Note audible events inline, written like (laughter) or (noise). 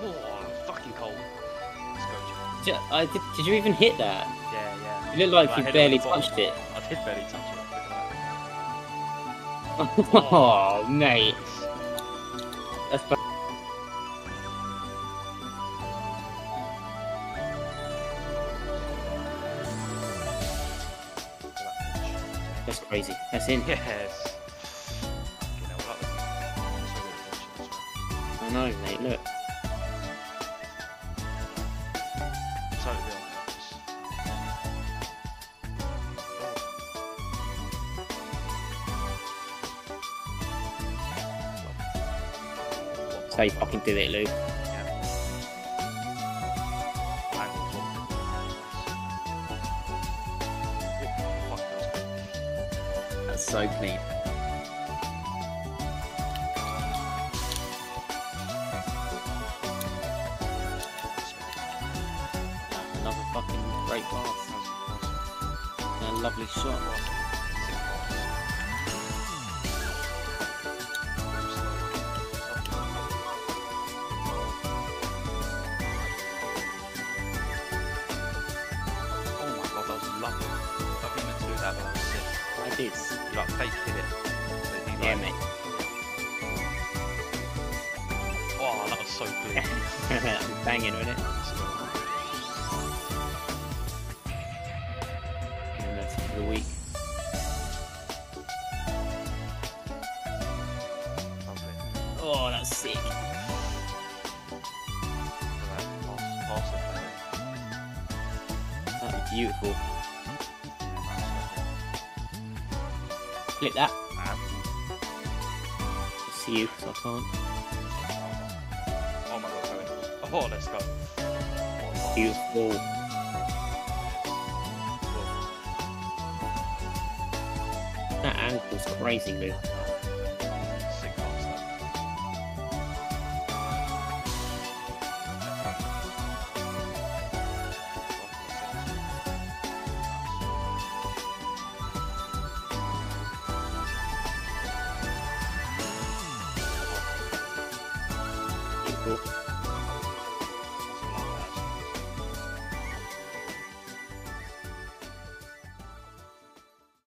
Oh, fucking cold. Did, I did, did you even hit that? Yeah, yeah. You look like you barely with the ball. touched it. I did barely touch it. Look (laughs) Oh, mate. That's ba- that. that's crazy. That's in. Yes. You know, well, that was- so good finish, I know, mate. Look. How you fucking do it, Lou. That's so clean. Another fucking great pass. And a lovely shot. Sick. You like fake hit it. So he, Yeah, mate. Oh, that was so clean. (laughs) Banging, wasn't it? And that's for the week. Lovely. Oh, that's sick. Look at. Pass- pass it back. That'd be beautiful. Click that. And- See you, 'cause I can't. Oh my god, Owen. Oh, let's go. Beautiful. That ankle's crazy, Lou. Obrigado.